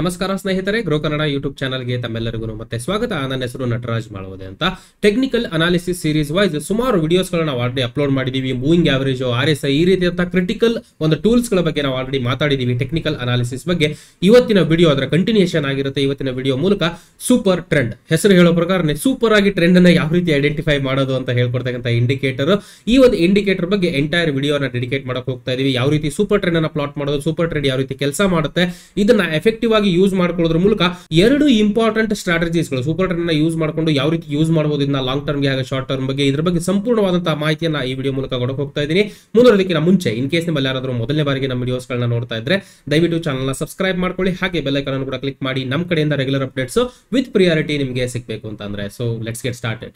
ನಮಸ್ಕಾರ ಸ್ನೇಹಿತರೆ, grow Kannada YouTube ಚಾನಲ್ಗೆ ತಮ್ಮೆಲ್ಲರಿಗೂ ಮತ್ತೆ ಸ್ವಾಗತ. ನನ್ನ ಹೆಸರು ನಟರಾಜ್ ಮಾಡುವುದೇ ಅಂತ. ಟೆಕ್ನಿಕಲ್ ಅನಾಲಿಸಿಸ್ ಸೀರೀಸ್ ವೈಸ್ ಸುಮಾರು ವಿಡಿಯೋಸ್ಗಳನ್ನ ನಾವು ಆಲ್ರೆಡಿ ಅಪ್ಲೋಡ್ ಮಾಡಿದೀವಿ. Moving average R S I ಈ ರೀತಿಯಂತಹ ಕ್ರಿಟಿಕಲ್ ಒಂದು ಟೂಲ್ಸ್ಗಳ ಬಗ್ಗೆ ನಾವು ಆಲ್ರೆಡಿ ಮಾತಾಡಿದೀವಿ. ಟೆಕ್ನಿಕಲ್ ಅನಾಲಿಸಿಸ್ ಬಗ್ಗೆ ಇವತ್ತಿನ ವಿಡಿಯೋ ಅದರ ಕಂಟಿನ್ಯೂಷನ್ ಆಗಿರುತ್ತೆ. ಇವತ್ತಿನ ವಿಡಿಯೋ ಮೂಲಕ ಸೂಪರ್ ಟ್ರೆಂಡ್ ಹೆಸರು ಹೇಳೋ ಪ್ರಕಾರ ಸೂಪರ್ ಆಗಿ ಟ್ರೆಂಡ್ ಅನ್ನ ಯಾವ ರೀತಿ ಐಡೆಂಟಿಫೈ ಮಾಡೋದು ಅಂತ ಹೇಳ್ಕೊಡ್ತಕ್ಕಂಥ ಇಂಡಿಕೇಟರ್ ಈ ಒಂದು ಇಂಡಿಕೇಟರ್ ಬಗ್ಗೆ ಎಂಟೈರ್ ವಿಡಿಯೋನ ಡೆಡಿಕೇಟ್ ಮಾಡಕ್ ಹೋಗ್ತಾ ಇದೀವಿ. ಯಾವ ರೀತಿ ಸೂಪರ್ ಟ್ರೆಂಡ್ ಅನ್ನ ಪ್ಲಾಟ್ ಮಾಡೋದು ಸೂಪರ್ ಟ್ರೆಂಡ್ ಯಾವ ರೀತಿ ಕೆಲಸ ಮಾಡುತ್ತೆ, ಇದನ್ನ ಎಫೆಕ್ಟಿವ್ ಯೂಸ್ ಮಾಡ್ಕೊಳ್ಳೋದ್ರ ಮೂಲಕ ಎರಡು ಇಂಪಾರ್ಟೆಂಟ್ ಸ್ಟ್ರಾಟಜೀಸ್ಗಳು ಸೂಪರ್ ಟ್ರೆಂಡ್ ಯೂಸ್ ಮಾಡ್ಕೊಂಡು ಯಾವ ರೀತಿ ಯೂಸ್ ಮಾಡಬಹುದು ಇದನ್ನ ಲಾಂಗ್ ಟರ್ಮ್ಗೆ ಹಾಗೆ ಶಾರ್ಟ್ ಟರ್ಮ್ ಬಗ್ಗೆ ಇದ್ರ ಬಗ್ಗೆ ಸಂಪೂರ್ಣವಾದಂತಹ ಮಾಹಿತಿಯನ್ನ ಈ ವಿಡಿಯೋ ಮೂಲಕ ಕೊಡಕ್ಕೆ ಹೋಗ್ತಾ ಇದ್ದೀನಿ. ಮುಂದುವರೆದಕ್ಕಿಂತ ಮುಂಚೆ ಇನ್ ಕೇಸ್ ನಿಮ್ಮಲ್ಲಿ ಯಾರಾದರೂ ಮೊದಲನೇ ಬಾರಿಗೆ ನಮ್ಮ ವಿಡಿಯೋಸ್ ಗಳನ್ನ ನೋಡ್ತಾ ಇದ್ರೆ ದಯವಿಟ್ಟು ಚಾನಲ್ನ ಸಬ್ಸ್ಕ್ರೈಬ್ ಮಾಡ್ಕೊಳ್ಳಿ, ಹಾಗೆ ಬೆಲ್ ಐಕಾನ್ ಅನ್ನು ಕೂಡ ಕ್ಲಿಕ್ ಮಾಡಿ ನಮ್ಮ ಕಡೆಯಿಂದ ರೆಗ್ಯುಲರ್ ಅಪ್ಡೇಟ್ಸ್ ವಿತ್ ಪ್ರಿಯಾರಿಟಿ ನಿಮಗೆ ಸಿಗಬೇಕು ಅಂತಂದ್ರೆ. ಸೊ ಲೆಟ್ಸ್ ಗೆಟ್ ಸ್ಟಾರ್ಟೆಡ್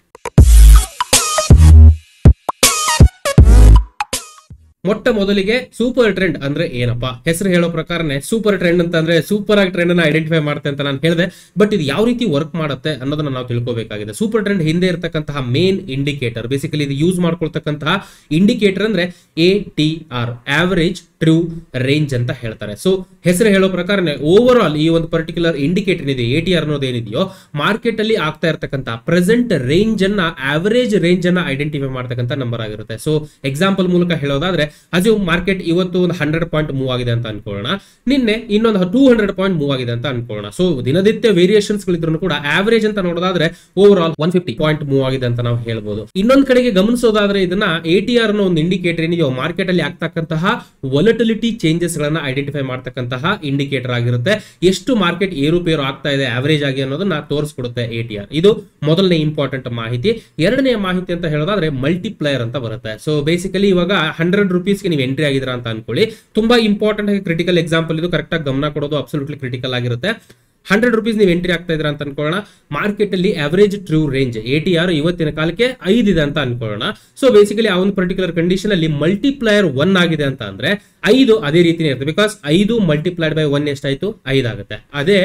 ಮೊಟ್ಟ ಮೊದಲಿಗೆ ಸೂಪರ್ ಟ್ರೆಂಡ್ ಅಂದ್ರೆ ಏನಪ್ಪಾ? ಹೆಸರು ಹೇಳೋ ಪ್ರಕಾರನೇ ಸೂಪರ್ ಟ್ರೆಂಡ್ ಅಂತ ಅಂದ್ರೆ ಸೂಪರ್ ಆಗಿ ಟ್ರೆಂಡ್ ಅನ್ನ ಐಡೆಂಟಿಫೈ ಮಾಡುತ್ತೆ ಅಂತ ನಾನು ಹೇಳಿದೆ. ಬಟ್ ಇದು ಯಾವ ರೀತಿ ವರ್ಕ್ ಮಾಡುತ್ತೆ ಅನ್ನೋದನ್ನ ನಾವು ತಿಳ್ಕೋಬೇಕಾಗಿದೆ. ಸೂಪರ್ ಟ್ರೆಂಡ್ ಹಿಂದೆ ಇರತಕ್ಕಂತಹ ಮೇನ್ ಇಂಡಿಕೇಟರ್ ಬೇಸಿಕಲಿ ಇದು ಯೂಸ್ ಮಾಡ್ಕೊಳ್ತಕ್ಕಂತಹ ಇಂಡಿಕೇಟರ್ ಅಂದ್ರೆ A T R average true range ಅಂತ ಹೇಳ್ತಾರೆ. ಸೊ ಹೆಸರು ಹೇಳೋ ಪ್ರಕಾರನೇ ಓವರ್ ಆಲ್ ಈ ಒಂದು ಪರ್ಟಿಕ್ಯುಲರ್ ಇಂಡಿಕೇಟರ್ ಇದೆ ಎ ಟಿ ಆರ್ ಅನ್ನೋದು ಏನಿದೆಯೋ ಮಾರ್ಕೆಟ್ ಅಲ್ಲಿ ಆಗ್ತಾ ಇರತಕ್ಕಂತ ಪ್ರೆಸೆಂಟ್ ರೇಂಜ್ ಅನ್ನ ಆವರೇಜ್ ರೇಂಜ್ ಅನ್ನ ಐಡೆಂಟಿಫೈ ಮಾಡ್ತಕ್ಕಂಥ ನಂಬರ್ ಆಗಿರುತ್ತೆ. ಸೊ ಎಕ್ಸಾಂಪಲ್ ಮೂಲಕ ಹೇಳೋದಾದ್ರೆ ಅದು ಮಾರ್ಕೆಟ್ ಇವತ್ತು ಒಂದು ಹಂಡ್ರೆಡ್ ಪಾಯಿಂಟ್ ಮೂವ್ ಆಗಿದೆ ಅಂತ ಅನ್ಕೊಳ್ಳೋಣ. ನಿನ್ನೆ ಇನ್ನೊಂದು ಟೂ ಹಂಡ್ರೆಡ್ ಪಾಯಿಂಟ್ ಮೂವ್ ಆಗಿದೆ ಅಂತ ಅನ್ಕೊಳ್ಳೋಣ. ಸೊ ದಿನನಿತ್ಯ ವೇರಿಯೇಷನ್ಸ್ ಗಳಿದ್ರು ಕೂಡ ಆವರೇಜ್ ಅಂತ ನೋಡೋದಾದ್ರೆ overall one fifty point move ಆಗಿದೆ ಅಂತ ನಾವು ಹೇಳ್ಬೋದು. ಇನ್ನೊಂದ್ ಕಡೆಗೆ ಗಮನಿಸೋದಾದ್ರೆ ಇದನ್ನ ಎ ಟಿ ಆರ್ ಅನ್ನೋ ಒಂದು ಇಂಡಿಕೇಟರ್ ಏನಿದೆಯೋ ಮಾರ್ಕೆಟ್ ಅಲ್ಲಿ ಆಗ್ತಕ್ಕಂತಹ ವೊಲಟಿಲಿಟಿ ಚೇಂಜಸ್ ಗಳನ್ನ ಐಡೆಂಟಿಫೈ ಮಾಡ್ತಕ್ಕಂತಹ ಇಂಡಿಕೇಟರ್ ಆಗಿರುತ್ತೆ. ಎಷ್ಟು ಮಾರ್ಕೆಟ್ ಏರುಪೇರು ಆಗ್ತಾ ಇದೆ ಆವರೇಜ್ ಆಗಿ ಅನ್ನೋದನ್ನ ತೋರಿಸ್ಕೊಡುತ್ತೆ ಎ ಟಿ ಆರ್ ಇದು ಮೊದಲನೇ ಇಂಪಾರ್ಟೆಂಟ್ ಮಾಹಿತಿ. ಎರಡನೇ ಮಾಹಿತಿ ಅಂತ ಹೇಳೋದಾದ್ರೆ ಮಲ್ಟಿಪ್ಲೈಯರ್ ಅಂತ ಬರುತ್ತೆ. ಸೊ ಬೇಸಿಕಲಿ ಇವಾಗ ಹಂಡ್ರೆಡ್ ರುಪೀಸ್ಗೆ ನೀವು ಎಂಟ್ರಿ ಆಗಿದ್ರ ಅಂತ ಅನ್ಕೊಳ್ಳಿ. ತುಂಬಾ ಇಂಪಾರ್ಟೆಂಟ್ ಆಗಿ ಕ್ರಿಟಿಕಲ್ ಎಕ್ಸಾಂಪಲ್ ಇದು ಕರೆಕ್ಟ್ ಆಗಿ ಗಮನ ಕೊಡೋದು ಅಬ್ಸಲ್ಯೂಟ್ಲಿ ಕ್ರಿಟಿಕಲ್ ಆಗಿರುತ್ತೆ. ಹಂಡ್ರೆಡ್ ರುಪೀಸ್ ನೀವು ಎಂಟ್ರಿ ಆಗ್ತಾ ಇದ್ರ ಅಂತ ಅನ್ಕೊಳ್ಳೋಣ. ಮಾರ್ಕೆಟ್ ಅಲ್ಲಿ average true range A T R ಇವತ್ತಿನ ಕಾಲಕ್ಕೆ ಐದಿದೆ ಅಂತ ಅನ್ಕೊಳ್ಳೋಣ. ಸೊ ಬೇಸಿಕಲಿ ಆ ಒಂದು ಪರ್ಟಿಕ್ಯುಲರ್ ಕಂಡೀಷನ್ ಅಲ್ಲಿ ಮಲ್ಟಿಪ್ಲೈಯರ್ ಒನ್ ಆಗಿದೆ ಅಂತ ಅಂದ್ರೆ ಐದು ಅದೇ ರೀತಿನೇ ಇರುತ್ತೆ. ಬಿಕಾಸ್ ಐದು ಮಲ್ಟಿಪ್ಲೈಡ್ ಬೈ ಒನ್ ಎಷ್ಟಾಯ್ತು? ಐದಾಗುತ್ತೆ ಅದೇ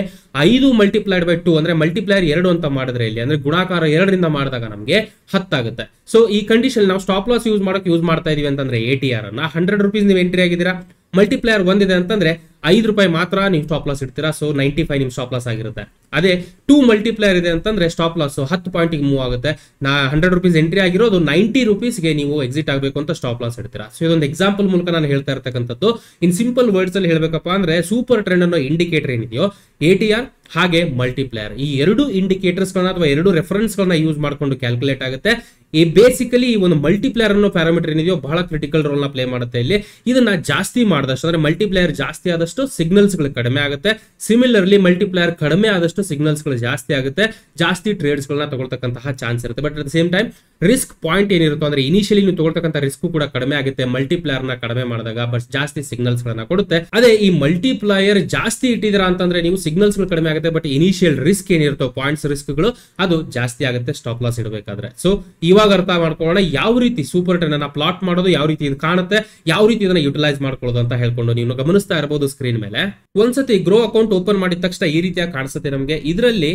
ಐದು ಮಲ್ಟಿಪ್ಲೈಡ್ ಬೈ ಟೂ ಅಂದ್ರೆ ಮಲ್ಟಿಪ್ಲೈಯರ್ ಎರಡು ಅಂತ ಮಾಡಿದ್ರೆ ಇಲ್ಲಿ ಅಂದ್ರೆ ಗುಣಾಕಾರ ಎರಡರಿಂದ ಮಾಡಿದಾಗ ನಮಗೆ ಹತ್ತಾಗುತ್ತೆ ಸೊ ಈ ಕಂಡೀಷನ್ ನಾವು ಸ್ಟಾಪ್ ಲಾಸ್ ಯೂಸ್ ಮಾಡೋಕೆ ಯೂಸ್ ಮಾಡ್ತಾ ಇದೀವಿ ಅಂತಂದ್ರೆ ಎ ಟಿ ಆರ್ ಅನ್ನ. ಹಂಡ್ರೆಡ್ ರುಪೀಸ್ ನೀವು ಎಂಟ್ರಿ ಆಗಿದ್ದೀರಾ? ಮಲ್ಟಿಪ್ಲೈಯರ್ ಒಂದಿದೆ ಅಂತಂದ್ರೆ ಐದು ರೂಪಾಯಿ ಮಾತ್ರ ನೀವು ಸ್ಟಾಪ್ ಲಾಸ್ ಇಡ್ತೀರಾ ಸೊ ನೈಂಟಿ ಫೈವ್ ನಿಮ್ ಸ್ಟಾಪ್ ಲಾಸ್ ಆಗಿರುತ್ತೆ. ಅದೇ ಟೂ ಮಲ್ಟಿಪ್ಲೈಯರ್ ಇದೆ ಅಂತಂದ್ರೆ ಸ್ಟಾಪ್ ಲಾಸ್ ಹತ್ತು ಪಾಯಿಂಟಿಗೆ ಮೂವ್ ಆಗುತ್ತೆ. ನಾ ಹಂಡ್ರೆಡ್ ರುಪೀಸ್ ಎಂಟ್ರಿ ಆಗಿರೋದು ನೈಂಟಿ ರುಪೀಸ್ಗೆ ನೀವು ಎಕ್ಸಿಟ್ ಆಗಬೇಕು ಅಂತ ಸ್ಟಾಪ್ ಲಾಸ್ ಇಡ್ತೀರಾ. ಸೊ ಇದೊಂದು ಎಕ್ಸಾಂಪಲ್ ಮೂಲಕ ನಾನು ಹೇಳ್ತಾ ಇರ್ತಕ್ಕಂಥದ್ದು. ಇನ್ ಸಿಂಪಲ್ ವರ್ಡ್ಸ್ ಅಲ್ಲಿ ಹೇಳ್ಬೇಕಪ್ಪ ಅಂದ್ರೆ ಸೂಪರ್ ಟ್ರೆಂಡ್ ಅನ್ನೋ ಇಂಡಿಕೇಟರ್ ಏನಿದೆಯೋ ಎ ಟಿ ಆರ್ ಹಾಗೆ ಮಲ್ಟಿಪ್ಲೇಯರ್ ಈ ಎರಡು ಇಂಡಿಕೇಟರ್ಸ್ ಗಳನ್ನ ಅಥವಾ ಎರಡು ರೆಫರೆನ್ಸ್ ಗಳನ್ನ ಯೂಸ್ ಮಾಡ್ಕೊಂಡು ಕ್ಯಾಲ್ಕುಲೇಟ್ ಆಗುತ್ತೆ. ಈ ಬೇಸಿಕಲಿ ಈ ಒಂದು ಮಲ್ಟಿಪ್ಲೇಯರ್ ಅನ್ನೋ ಪ್ಯಾರಾಮೀಟರ್ ಏನಿದೆಯೋ ಬಹಳ ಕ್ರಿಟಿಕಲ್ ರೋಲ್ನ ಪ್ಲೇ ಮಾಡುತ್ತೆ ಇಲ್ಲಿ. ಇದನ್ನ ಜಾಸ್ತಿ ಮಾಡಿದಷ್ಟು, ಅಂದ್ರೆ ಮಲ್ಟಿಪ್ಲೇಯರ್ ಜಾಸ್ತಿ ಆದಷ್ಟು ಸಿಗ್ನಲ್ಸ್ಗಳು ಕಡಿಮೆ ಆಗುತ್ತೆ. ಸಿಮಿಲರ್ಲಿ ಮಲ್ಟಿಪ್ಲೇಯರ್ ಕಡಿಮೆ ಆದಷ್ಟು ಸಿಗ್ನಲ್ಸ್ಗಳು ಜಾಸ್ತಿ ಆಗುತ್ತೆ. ಜಾಸ್ತಿ ಟ್ರೇಡ್ಸ್ ಗಳನ್ನ ತಗೊಳ್ತಕ್ಕಂತಹ ಚಾನ್ಸ್ ಇರುತ್ತೆ. But at same time risk point ಏನಿರುತ್ತೋ, ಅಂದ್ರೆ ಇನಿಷಿಯಲಿ ನೀವು ತಗೊಳ್ತಕ್ಕಂಥ ರಿಸ್ಕ್ ಕೂಡ ಕಡಿಮೆ ಆಗುತ್ತೆ. ಮಲ್ಟಿಪ್ಲೇಯರ್ನ ಕಡಿಮೆ ಮಾಡಿದಾಗ ಬಟ್ ಜಾಸ್ತಿ ಸಿಗ್ನಲ್ಸ್ ಗಳನ್ನ ಕೊಡುತ್ತೆ. ಅದೇ ಈ ಮಲ್ಟಿಪ್ಲೇಯರ್ ಜಾಸ್ತಿ ಇಟ್ಟಿದ್ದೀರಾ ಅಂತಂದ್ರೆ ನೀವು ಸಿಗ್ನಲ್ಸ್ಗಳು ಕಡಿಮೆ ಆಗುತ್ತೆ ಬಟ್ ಇನಿಷಿಯಲ್ ರಿಸ್ಕ್ ಏನಿರುತ್ತೋ ಪಾಯಿಂಟ್ಸ್ ರಿಸ್ಕ್ಗಳು, ಅದು ಜಾಸ್ತಿ ಆಗುತ್ತೆ ಸ್ಟಾಪ್ ಲಾಸ್ ಇಡಬೇಕಾದ್ರೆ. ಸೊ ಇವಾಗ ಅರ್ಥ ಮಾಡ್ಕೊಳ್ಳೋಣ, ಯಾವ ರೀತಿ ಸೂಪರ್ ಟೆನ್ ಅನ್ನ ಪ್ಲಾಟ್ ಮಾಡೋದು, ಯಾವ ರೀತಿ ಇದು ಕಾಣುತ್ತೆ, ಯಾವ ರೀತಿ ಇದನ್ನ ಯುಟಿಲೈಸ್ ಮಾಡ್ಕೊಳ್ಳೋದು ಅಂತ ಹೇಳ್ಕೊಂಡು ನೀವು ಗಮನಿಸ್ತಾ ಇರಬಹುದು ಸ್ಕ್ರೀನ್ ಮೇಲೆ. ಒಂದ್ಸತಿ ಗ್ರೋ ಅಕೌಂಟ್ ಓಪನ್ ಮಾಡಿದ ತಕ್ಷಣ ಈ ರೀತಿಯಾಗಿ ಕಾಣಿಸುತ್ತೆ ನಮಗೆ. ಇದರಲ್ಲಿ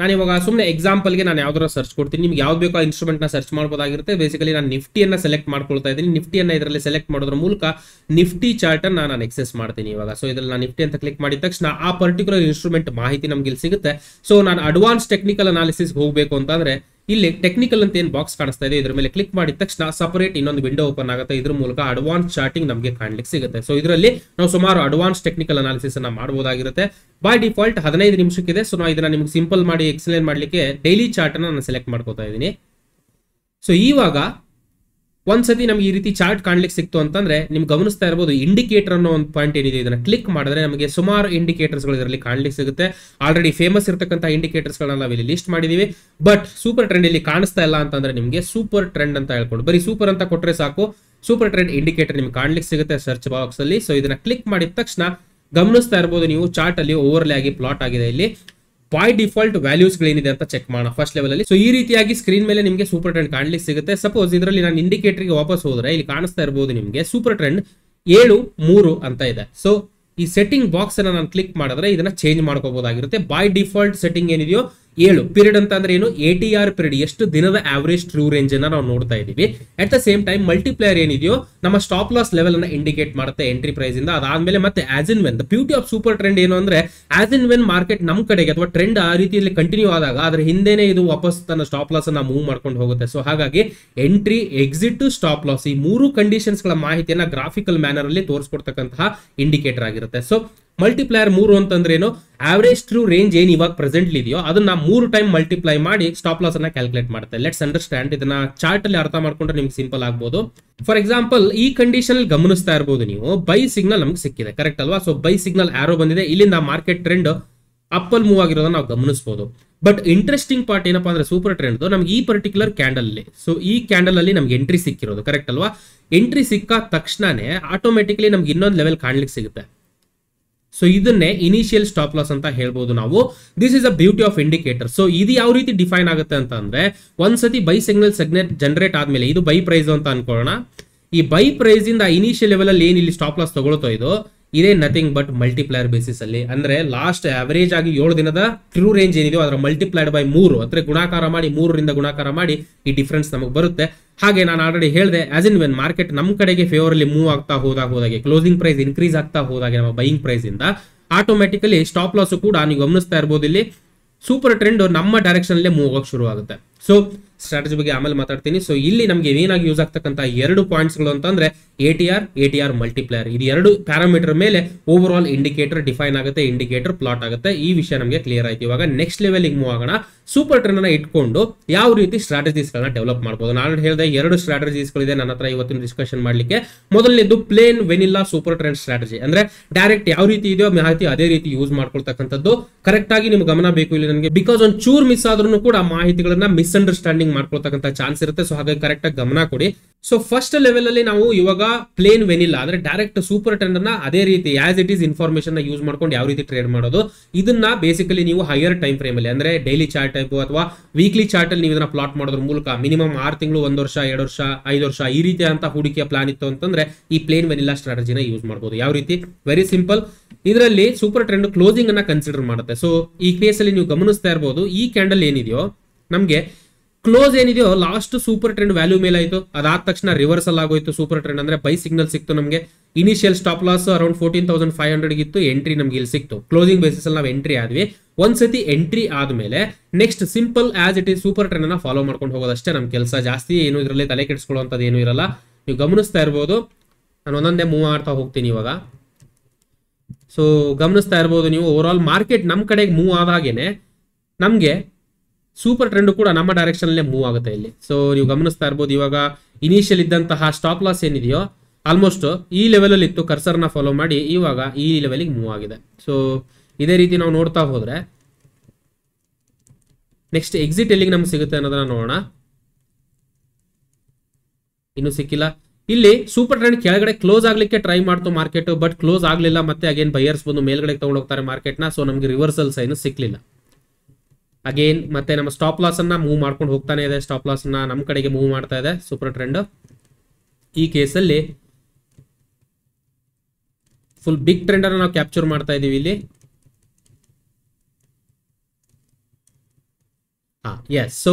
ನಾನು ಇವಾಗ ಸುಮ್ಮನೆ ಎಕ್ಸಾಂಪಲ್ಗೆ ನಾನು ಯಾವ್ದಾರ ಸರ್ಚ್ ಕೊಡ್ತೀನಿ. ನಿಮ್ಗೆ ಯಾವ್ದು ಬೇಕೋ ಇನ್ಸ್ಟ್ರೂಮೆಂಟ್ನ ಸರ್ಚ್ ಮಾಡ್ಬೋದಾಗಿರುತ್ತೆ. ಬೇಸಿಕಲಿ ನಾನು ನಿಫ್ಟಿಯನ್ನ ಸೆಲೆಕ್ಟ್ ಮಾಡ್ಕೊಳ್ತಾ ಇದ್ದೀನಿ. ನಿಫ್ಟಿಯನ್ನ ಇದರಲ್ಲಿ ಸೆಲೆಕ್ಟ್ ಮಾಡೋದ್ರ ಮೂಲಕ ನಿಫ್ಟಿ ಚಾರ್ಟ್ ಅನ್ನ ನಾನು ಎಕ್ಸೆಸ್ ಮಾಡ್ತೀನಿ ಇವಾಗ. ಸೊ ಇದ್ರಲ್ಲಿ ನಾನು ನಿಫ್ಟಿ ಅಂತ ಕ್ಲಿಕ್ ಮಾಡಿದ ತಕ್ಷಣ ಆ ಪರ್ಟಿಕ್ಯುಲರ್ ಇನ್ಸ್ಟ್ರೂಮೆಂಟ್ ಮಾಹಿತಿ ನಮ್ಗೆ ಇಲ್ಲಿ ಸಿಗುತ್ತೆ. ಸೊ ನಾನು ಅಡ್ವಾನ್ಸ್ ಟೆಕ್ನಿಕಲ್ ಅನಾಲಿಸಿಸ್ ಹೋಗಬೇಕು ಅಂತಂದ್ರೆ ಇಲ್ಲಿ ಟೆಕ್ನಿಕಲ್ ಅಂತ ಏನು ಬಾಕ್ಸ್ ಕಾಣಿಸ್ತಾ ಇದೆ? ಇದ್ರ ಮೇಲೆ ಕ್ಲಿಕ್ ಮಾಡಿದ ತಕ್ಷಣ ಸಪರೇಟ್ ಇನ್ನೊಂದು ವಿಂಡೋ ಓಪನ್ ಆಗುತ್ತೆ. ಇದ್ರ ಮೂಲಕ ಅಡ್ವಾನ್ಸ್ ಚಾರ್ಟಿಂಗ್ ನಮಗೆ ಕಾಣ್ಲಿಕ್ಕೆ ಸಿಗುತ್ತೆ. ಸೊ ಇದರಲ್ಲಿ ನಾವು ಸುಮಾರು ಅಡ್ವಾನ್ಸ್ ಟೆಕ್ನಿಕಲ್ ಅನಾಲಿಸಿಸ್ ಅನ್ನ ಮಾಡಬಹುದಾಗಿರುತ್ತೆ ಬೈ ಡಿಫಾಲ್ಟ್ ಹದಿನೈದು ನಿಮಿಷಕ್ಕಿದೆ. ಸೊ ನಾವು ಇದನ್ನ ನಿಮ್ಗೆ ಸಿಂಪಲ್ ಮಾಡಿ ಎಕ್ಸ್ಪ್ಲೇನ್ ಮಾಡಲಿಕ್ಕೆ ಡೈಲಿ ಚಾರ್ಟ್ ಅನ್ನ ನಾನು ಸೆಲೆಕ್ಟ್ ಮಾಡ್ಕೋತಾ ಇದ್ದೀನಿ. ಸೊ ಇವಾಗ ಒಂದ್ಸತಿ ನಮ್ಗೆ ಈ ರೀತಿ ಚಾರ್ಟ್ ಕಾಣ್ಲಿಕ್ಕೆ ಸಿಕ್ತು ಅಂತಂದ್ರೆ ನಿಮ್ಗೆ ಗಮನಿಸ್ತಾ ಇರಬಹುದು ಇಂಡಿಕೇಟರ್ ಅನ್ನೋ ಒಂದು ಪಾಯಿಂಟ್ ಏನಿದೆ, ಇದನ್ನ ಕ್ಲಿಕ್ ಮಾಡಿದ್ರೆ ನಮಗೆ ಸುಮಾರು ಇಂಡಿಕೇಟರ್ಸ್ಗಳು ಇದರಲ್ಲಿ ಕಾಣ್ಲಿಕ್ಕೆ ಸಿಗುತ್ತೆ. ಆಲ್ರೆಡಿ ಫೇಮಸ್ ಇರತಕ್ಕಂಥ ಇಂಡಿಕೇಟರ್ಸ್ ಗಳನ್ನ ಇಲ್ಲಿ ಲಿಸ್ಟ್ ಮಾಡಿದೀವಿ. ಬಟ್ ಸೂಪರ್ ಟ್ರೆಂಡ್ ಇಲ್ಲಿ ಕಾಣಿಸ್ತಾ ಇಲ್ಲ ಅಂತಂದ್ರೆ ನಿಮಗೆ ಸೂಪರ್ ಟ್ರೆಂಡ್ ಅಂತ ಹೇಳ್ಕೊಂಡು, ಬರೀ ಸೂಪರ್ ಅಂತ ಕೊಟ್ರೆ ಸಾಕು. ಸೂಪರ್ ಟ್ರೆಂಡ್ ಇಂಡಿಕೇಟರ್ ನಿಮ್ಗೆ ಕಾಣ್ಲಿಕ್ಕೆ ಸಿಗುತ್ತೆ ಸರ್ಚ್ ಬಾಕ್ಸ್ ಅಲ್ಲಿ. ಸೊ ಇದನ್ನ ಕ್ಲಿಕ್ ಮಾಡಿದ ತಕ್ಷಣ ಗಮನಿಸ್ತಾ ಇರಬಹುದು ನೀವು ಚಾರ್ಟ್ ಅಲ್ಲಿ ಓವರ್ಲೇ ಆಗಿ ಪ್ಲಾಟ್ ಆಗಿದೆ ಇಲ್ಲಿ. ಬೈ ಡಿಫಾಲ್ಟ್ ವ್ಯಾಲ್ಯೂಸ್ ಏನಿದೆ ಅಂತ ಚೆಕ್ ಮಾಡೋಣ ಫಸ್ಟ್ ಲೆವೆಲ್ ಅಲ್ಲಿ. ಸೊ ಈ ರೀತಿಯಾಗಿ ಸ್ಕ್ರೀನ್ ಮೇಲೆ ನಿಮಗೆ ಸೂಪರ್ ಟ್ರೆಂಡ್ ಕಾಣಲಿಕ್ಕೆ ಸಿಗುತ್ತೆ. ಸಪೋಸ್ ಇದರಲ್ಲಿ ನಾನು ಇಂಡಿಕೇಟರ್ಗೆ ವಾಪಸ್ ಹೋದ್ರೆ, ಇಲ್ಲಿ ಕಾಣಿಸ್ತಾ ಇರಬಹುದು ನಿಮಗೆ ಸೂಪರ್ ಟ್ರೆಂಡ್ ಏಳು, ಮೂರು ಅಂತ ಇದೆ. ಸೊ ಈ ಸೆಟ್ಟಿಂಗ್ ಬಾಕ್ಸ್ ಅನ್ನ ನಾನು ಕ್ಲಿಕ್ ಮಾಡಿದ್ರೆ ಇದನ್ನ ಚೇಂಜ್ ಮಾಡ್ಕೋಬಹುದಾಗಿರುತ್ತೆ ಬೈ ಡಿಫಾಲ್ಟ್ ಸೆಟ್ಟಿಂಗ್ ಏನಿದೆಯೋ ಏಳು ಪೀರಿಯಡ್ ಅಂತ ಅಂದ್ರೆ ಏನು? ಎ ಟಿ ಆರ್ ಪೀರಿಯಡ್ ಎಷ್ಟು ದಿನದ ಆವರೇಜ್ ಟ್ರೂ ರೇಂಜ್ ಅನ್ನ ನಾವು ನೋಡ್ತಾ ಇದೀವಿ at the same time multiplier ಏನಿದೆಯೋ, ನಮ್ಮ ಸ್ಟಾಪ್ ಲಾಸ್ ಲೆವೆಲ್ ಅನ್ನ ಇಂಡಿಕೇಟ್ ಮಾಡುತ್ತೆ ಎಂಟ್ರಿ ಪ್ರೈಸ್ ಇಂದ. ಅದಾದ್ಮೇಲೆ ಮತ್ತೆ as in when the beauty of super trend ಏನು ಅಂದ್ರೆ ಆಸ್ ಇನ್ ವೆನ್ ಮಾರ್ಕೆಟ್ ನಮ್ ಕಡೆಗೆ ಅಥವಾ ಟ್ರೆಂಡ್ ಆ ರೀತಿಯಲ್ಲಿ ಕಂಟಿನ್ಯೂ ಆದಾಗ, ಅದ್ರ ಹಿಂದೆನೆ ಇದು ವಾಪಸ್ ತನ್ನ ಸ್ಟಾಪ್ ಲಾಸ್ ಅನ್ನ ಮೂವ್ ಮಾಡ್ಕೊಂಡು ಹೋಗುತ್ತೆ. ಸೊ ಹಾಗಾಗಿ ಎಂಟ್ರಿ ಎಕ್ಸಿಟ್ ಸ್ಟಾಪ್ ಲಾಸ್ ಈ ಮೂರು ಕಂಡೀಷನ್ಸ್ಗಳ ಮಾಹಿತಿಯನ್ನ ಗ್ರಾಫಿಕಲ್ ಮ್ಯಾನರ್ ಅಲ್ಲಿ ತೋರಿಸ್ಕೊಡ್ತಕ್ಕಂತಹ ಇಂಡಿಕೇಟರ್ ಆಗಿರುತ್ತೆ. ಸೊ ಮಲ್ಟಿಪ್ಲೈಯರ್ ಮೂರು ಅಂತಂದ್ರೆ ಏನು ಆವರೇಜ್ ಟ್ರೂ ರೇಂಜ್ ಏನು ಇವಾಗ ಪ್ರೆಸೆಂಟ್ಲಿ ಇದೆಯೋ, ಅದನ್ನ ಮೂರು ಟೈಮ್ ಮಲ್ಟಿಪ್ಲೈ ಮಾಡಿ ಸ್ಟಾಪ್ ಲಾಸ್ ಅನ್ನ ಕ್ಯಾಲ್ಕುಲೇಟ್ ಮಾಡುತ್ತೆ. ಲೆಟ್ಸ್ ಅಂಡರ್ಸ್ಟ್ಯಾಂಡ್ ಇದನ್ನ ಚಾರ್ಟ್ ಅಲ್ಲಿ ಅರ್ಥ ಮಾಡ್ಕೊಂಡ್ರೆ ನಿಮ್ಗೆ ಸಿಂಪಲ್ ಆಗ್ಬೋದು. ಫಾರ್ ಎಕ್ಸಾಂಪಲ್ ಈ ಕಂಡೀಷನ್ ಗಮನಿಸ್ತಾ ಇರಬಹುದು ನೀವು ಬೈ ಸಿಗ್ನಲ್ ನಮ್ಗೆ ಸಿಕ್ಕಿದೆ ಕರೆಕ್ಟ್ ಅಲ್ವಾ? ಸೊ ಬೈ ಸಿಗ್ನಲ್ ಆರೋ ಬಂದಿದೆ. ಇಲ್ಲಿಂದ ಮಾರ್ಕೆಟ್ ಟ್ರೆಂಡ್ ಅಪ್ಪಲ್ ಮೂವ್ ಆಗಿರೋದನ್ನ ನಾವು ಗಮನಿಸಬಹುದು ಬಟ್ ಇಂಟ್ರೆಸ್ಟಿಂಗ್ ಪಾರ್ಟ್ ಏನಪ್ಪಾ ಅಂದ್ರೆ ಸೂಪರ್ ಟ್ರೆಂಡ್ ನಮ್ಗೆ ಈ ಪರ್ಟಿಕ್ಯುಲರ್ ಕ್ಯಾಂಡಲ್ ಅಲ್ಲಿ ಸೊ ಈ ಕ್ಯಾಂಡಲ್ ಅಲ್ಲಿ ನಮ್ಗೆ ಎಂಟ್ರಿ ಸಿಕ್ಕಿರೋದು ಕರೆಕ್ಟ್ ಅಲ್ವಾ? ಎಂಟ್ರಿ ಸಿಕ್ಕ ತಕ್ಷಣನೇ ಆಟೋಮೆಟಿಕ್ಲಿ ನಮ್ಗೆ ಇನ್ನೊಂದು ಲೆವೆಲ್ ಕಾಣ್ಲಿಕ್ಕೆ ಸಿಗುತ್ತೆ. ಸೊ ಇದನ್ನೇ ಇನಿಷಿಯಲ್ ಸ್ಟಾಪ್ ಲಾಸ್ ಅಂತ ಹೇಳ್ಬೋದು ನಾವು. This is a beauty of indicator so ಇದು ಯಾವ ರೀತಿ ಡಿಫೈನ್ ಆಗುತ್ತೆ ಅಂತ ಅಂದ್ರೆ, ಒಂದ್ಸತಿ ಬೈ ಸಿಗ್ನಲ್ ಸೆಗ್ನೆಟ್ ಜನರೇಟ್ ಆದ್ಮೇಲೆ, ಇದು ಬೈ ಪ್ರೈಸ್ ಅಂತ ಅನ್ಕೊಳ್ಳೋಣ. ಈ ಬೈ ಪ್ರೈಸ್ ಇಂದ ಇನಿಷಿಯಲ್ ಲೆವೆಲ್ ಅಲ್ಲಿ ಏನ್ ಇಲ್ಲಿ ಸ್ಟಾಪ್ ಲಾಸ್ ತಗೊಳ್ತೋ ಇದು ಇದೇ ನಥಿಂಗ್ ಬಟ್ ಮಲ್ಟಿಪ್ಲೈರ್ ಬೇಸಿಸ್ ಅಲ್ಲಿ. ಅಂದ್ರೆ ಲಾಸ್ಟ್ ಅವರೇಜ್ ಆಗಿ ಏಳು ದಿನದ ಟ್ರೂ ರೇಂಜ್ ಏನಿದೆಯೋ ಅದರ ಮಲ್ಟಿಪ್ಲೈಡ್ ಬೈ ಮೂರು. ಅಂದ್ರೆ ಗುಣಾಕಾರ ಮಾಡಿ ಮೂರರಿಂದ ಗುಣಾಕಾರ ಮಾಡಿ ಈ ಡಿಫ್ರೆನ್ಸ್ ನಮಗೆ ಬರುತ್ತೆ. ಹಾಗೆ ನಾನು ಆಲ್ರೆಡಿ ಹೇಳಿದೆ ಆಸ್ ಇನ್ ವೆನ್ ಮಾರ್ಕೆಟ್ ನಮ್ಮ ಕಡೆಗೆ ಫೇವರ್ ಅಲ್ಲಿ ಮೂವ್ ಆಗ್ತಾ ಹೋದಾಗ ಹೋದಾಗೆ ಕ್ಲೋಸಿಂಗ್ ಪ್ರೈಸ್ ಇನ್ಕ್ರೀಸ್ ಆಗ್ತಾ ಹೋದಾಗೆ ನಮ್ಮ ಬೈಯಿಂಗ್ ಪ್ರೈಸ್ ಇಂದ ಆಟೋಮೆಟಿಕಲಿ ಸ್ಟಾಪ್ ಲಾಸ್ ಕೂಡ ನೀವು ಗಮನಿಸ್ತಾ ಇರ್ಬೋದು ಇಲ್ಲಿ. ಸೂಪರ್ ಟ್ರೆಂಡ್ ನಮ್ಮ ಡೈರೆಕ್ಷನ್ ಮೂವ್ ಆಗೋಕೆ ಶುರು ಆಗುತ್ತೆ ಸೊ ಸ್ಟ್ರಾಟಜಿ ಬಗ್ಗೆ ಆಮೇಲೆ ಮಾತಾಡ್ತೀನಿ. ಸೊ ಇಲ್ಲಿ ನಮಗೆ ಏನಾಗಿ ಯೂಸ್ ಆಗ್ತಕ್ಕಂಥ ಎರಡು ಪಾಯಿಂಟ್ಸ್ಗಳು ಅಂತಂದ್ರೆ A T R A T R multiplier ಇದು ಎರಡು ಪ್ಯಾರಾಮೀಟರ್ ಮೇಲೆ ಓವರ್ ಆಲ್ ಇಂಡಿಕೇಟರ್ ಡಿಫೈನ್ ಆಗುತ್ತೆ ಇಂಡಿಕೇಟರ್ ಪ್ಲಾಟ್ ಆಗುತ್ತೆ. ಈ ವಿಷಯ ನಮಗೆ ಕ್ಲಿಯರ್ ಆಯ್ತು. ಇವಾಗ ನೆಕ್ಸ್ಟ್ ಲೆವೆಲ್ಗೆ ಮೂವ್ ಆಗೋಣ. ಸೂಪರ್ ಟ್ರೆಂಡ್ ಅನ್ನ ಇಟ್ಕೊಂಡು ಯಾವ ರೀತಿ ಸ್ಟ್ರಾಟಜೀಸ್ ಗಳನ್ನ ಡೆವಲಪ್ ಮಾಡಬಹುದು ನಾನು ಹೇಳಿದೆ ಎರಡು ಸ್ಟ್ರಾಟಜೀಸ್ ಗಳಿದೆ ನನ್ನ ಹತ್ರ ಇವತ್ತಿನ ಡಿಸ್ಕಷನ್ ಮಾಡ್ಲಿಕ್ಕೆ. ಮೊದಲನೇದು plain vanilla super trend strategy ಅಂದ್ರೆ ಡೈರೆಕ್ಟ್ ಯಾವ ರೀತಿ ಇದೆಯೋ ಮಾಹಿತಿ ಅದೇ ರೀತಿ ಯೂಸ್ ಮಾಡ್ಕೊಳ್ತಕ್ಕಂಥದ್ದು. ಕರೆಕ್ಟ್ ಆಗಿ ನಿಮ್ಗೆ ಗಮನ ಬೇಕು ಇಲ್ಲಿ ನನಗೆ ಬಿಕಾಸ್ ಒಂದು ಚೂರ್ ಮಿಸ್ ಆದ್ರೂ ಕೂಡ ಮಾಹಿತಿಗಳನ್ನ ಮಿಸ್ಅಂಡರ್ಸ್ಟ್ಯಾಂಡಿಂಗ್ ಮಾಡ್ಕೊಳ್ತಕ್ಕಂಥ ಚಾನ್ಸ್ ಇರುತ್ತೆ. ಸೊ ಹಾಗಾಗಿ ಕರೆಕ್ಟ್ ಆಗಿ ಗಮನ ಕೊಡಿ. ಸೊ ಫಸ್ಟ್ ಲೆವೆಲ್ ಅಲ್ಲಿ ನಾವು ಇವಾಗ ಪ್ಲೇನ್ ವೆನಿಲ್ಲಾ ಅಂದ್ರೆ ಡೈರೆಕ್ಟ್ ಸೂಪರ್ ಟ್ರೆಂಡ್ ಅನ್ನ ಅದೇ ರೀತಿ ಆಸ್ ಇಟ್ ಈಸ್ ಇನ್ಫಾರ್ಮೇಶನ್ನ ಯೂಸ್ ಮಾಡ್ಕೊಂಡು ಯಾವ ರೀತಿ ಟ್ರೇಡ್ ಮಾಡೋದು, ಇದನ್ನ ಬೇಸಿಕಲಿ ನೀವು ಹೈಯರ್ ಟೈಮ್ ಫ್ರೇಮ್ ಅಲ್ಲಿ ಅಂದ್ರೆ ಡೈಲಿ ಚಾರ್ಟ್ ಟೈಪ್ ಅಥವಾ ವೀಕ್ಲಿ ಚಾರ್ಟ್ ಅಲ್ಲಿ ನೀವು ಇದನ್ನ ಪ್ಲಾಟ್ ಮಾಡೋದ್ರ ಮೂಲಕ ಮಿನಿಮಮ್ ಆರು ತಿಂಗಳು, ಒಂದು ವರ್ಷ, ಎರಡು ವರ್ಷ, ಐದು ವರ್ಷ ಈ ರೀತಿಯಂತ ಹೂಡಿಕೆಯ ಪ್ಲಾನ್ ಇತ್ತು ಅಂತಂದ್ರೆ ಈ ಪ್ಲೇನ್ ವೆನಿಲ್ಲಾ ಸ್ಟ್ರಾಟಜಿನ ಯೂಸ್ ಮಾಡಬಹುದು ಯಾವ ರೀತಿ? ವೆರಿ ಸಿಂಪಲ್ ಇದರಲ್ಲಿ ಸೂಪರ್ ಟ್ರೆಂಡ್ ಕ್ಲೋಸಿಂಗ್ ಅನ್ನ ಕನ್ಸಿಡರ್ ಮಾಡುತ್ತೆ. ಸೊ ಈ ಕೇಸ್ ಅಲ್ಲಿ ನೀವು ಗಮನಿಸ್ತಾ ಇರಬಹುದು ಈ ಕ್ಯಾಂಡಲ್ ಏನಿದೆಯೋ ನಮಗೆ ಕ್ಲೋಸ್ ಏನಿದೆಯೋ ಲಾಸ್ಟ್ ಸೂಪರ್ ಟ್ರೆಂಡ್ ವ್ಯಾಲ್ಯೂ ಮೇಲೆ ಆಯ್ತು. ಅದಾದ ತಕ್ಷಣ ರಿವರ್ಸಲ್ ಆಗೋಯ್ತು ಸೂಪರ್ ಟ್ರೆಂಡ್ ಅಂದ್ರೆ ಬೈ ಸಿಗ್ನಲ್ ಸಿಕ್ತು ನಮಗೆ. Initial stop loss around fourteen thousand five hundred ಇತ್ತು ಎಂಟ್ರಿ ನಮ್ಗೆ ಇಲ್ಲಿ ಸಿಕ್ತು. ಕ್ಲೋಸಿಂಗ್ ಬೇಸಿಸ್ ಅಲ್ಲಿ ನಾವು ಎಂಟ್ರಿ ಆದ್ವಿ. ಒಂದ್ಸತಿ ಎಂಟ್ರಿ ಆದ್ಮೇಲೆ next simple as it is super trend ಅನ್ನ ಫಾಲೋ ಮಾಡ್ಕೊಂಡು ಹೋಗೋದಷ್ಟೇ ನಮ್ಮ ಕೆಲಸ. ಜಾಸ್ತಿ ಏನು ಇದರಲ್ಲಿ ತಲೆ ಕೆಡಿಸ್ಕೊಳ್ಳುವಂಥದ್ದು ಏನು ಇರಲ್ಲ. ನೀವು ಗಮನಿಸ್ತಾ ಇರ್ಬೋದು. ನಾನು ಒಂದೊಂದೇ ಮೂವ್ ಮಾಡ್ತಾ ಹೋಗ್ತೀನಿ ಇವಾಗ. ಸೊ ಗಮನಿಸ್ತಾ ಇರ್ಬೋದು ನೀವು. ಓವರ್ ಆಲ್ ಮಾರ್ಕೆಟ್ ನಮ್ಮ ಕಡೆಗೆ ಮೂವ್ ಆದಾಗೇನೆ ನಮಗೆ ಸೂಪರ್ ಟ್ರೆಂಡ್ ಕೂಡ ನಮ್ಮ ಡೈರೆಕ್ಷನ್ ಅಲ್ಲೇ ಮೂವ್ ಆಗುತ್ತೆ ಇಲ್ಲಿ. ಸೊ ನೀವು ಗಮನಿಸ್ತಾ ಇರ್ಬೋದು, ಇವಾಗ ಇನಿಷಿಯಲ್ ಇದ್ದಂತಹ ಸ್ಟಾಪ್ ಲಾಸ್ ಏನಿದೆಯೋ ಆಲ್ಮೋಸ್ಟ್ ಈ ಲೆವೆಲ್ ಅಲ್ಲಿ ಇತ್ತು ಕರ್ಸರ್ನ ಫಾಲೋ ಮಾಡಿ ಇವಾಗ ಈ ಲೆವೆಲ್ಗೆ ಮೂವ್ ಆಗಿದೆ. ಸೊ ಇದೇ ರೀತಿ ನಾವು ನೋಡ್ತಾ ಹೋದ್ರೆ ನೆಕ್ಸ್ಟ್ ಎಕ್ಸಿಟ್ ಎಲ್ಲಿಗೆ ನಮ್ಗೆ ಸಿಗುತ್ತೆ ಅನ್ನೋದನ್ನ ನೋಡೋಣ. ಇನ್ನು ಸಿಕ್ಕಿಲ್ಲ. ಇಲ್ಲಿ ಸೂಪರ್ ಟ್ರೆಂಡ್ ಕೆಳಗಡೆ ಕ್ಲೋಸ್ ಆಗ್ಲಿಕ್ಕೆ ಟ್ರೈ ಮಾಡ್ತು ಮಾರ್ಕೆಟ್ ಬಟ್ ಕ್ಲೋಸ್ ಆಗ್ಲಿಲ್ಲ, ಮತ್ತೆ ಅಗೇನ್ ಬೈಯರ್ಸ್ ಬಂದು ಮೇಲ್ಗಡೆ ತಗೊಂಡೋಗ್ತಾರೆ ಮಾರ್ಕೆಟ್ನ ಸೊ ನಮ್ಗೆ ರಿವರ್ಸಲ್ ಸೈನ್ ಸಿಕ್ಲಿಲ್ಲ. ಅಗೇನ್ ಮತ್ತೆ ನಮ್ಮ ಸ್ಟಾಪ್ ಲಾಸ್ ಅನ್ನ ಮೂವ್ ಮಾಡ್ಕೊಂಡು ಹೋಗ್ತಾನೆ ಇದೆ. ಸ್ಟಾಪ್ ಲಾಸ್ ಅನ್ನ ನಮ್ಮ ಕಡೆಗೆ ಮೂವ್ ಮಾಡ್ತಾ ಇದೆ. ಸೂಪರ್ ಟ್ರೆಂಡ್ ಈ ಕೇಸಲ್ಲಿ ಫುಲ್ ಬಿಗ್ ಟ್ರೆಂಡ್ ಅನ್ನ ನಾವು ಕ್ಯಾಪ್ಚರ್ ಮಾಡ್ತಾ ಇದೀವಿ ಇಲ್ಲಿ. ಸೊ